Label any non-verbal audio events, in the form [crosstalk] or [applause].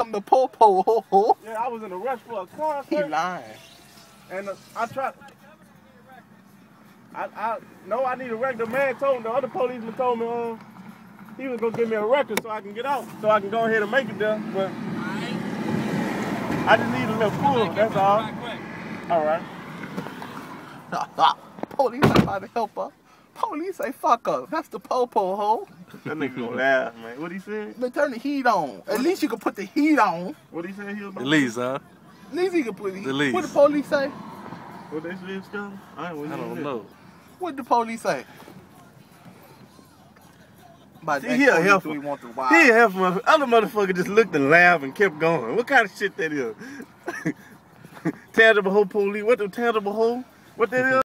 I'm the po-po ho ho. Yeah, I was in a rush for a concert. He lying. And uh, I tried. I, I no, I need a record. The man told me, the other policeman told me, uh, he was gonna give me a record so I can get out, so I can go ahead and make it there. But I just need a little pull. That's all. All right. [laughs] Police about to help her. Police say fuck her. That's the po-po ho. That nigga gonna laugh, man. What he said? But turn the heat on. At least you can put the heat on. What he said? He was The lease, huh? At least you can put the The least. What the police say? What they said, Scott? I, ain't I don't know. What the police say? About See, he a police helper. we want to He wild. ain't half motherfucker. Other motherfucker just looked and laughed and kept going. What kind of shit that is? [laughs] Tangipahoa police. What the Tangipahoa? What that is? [laughs]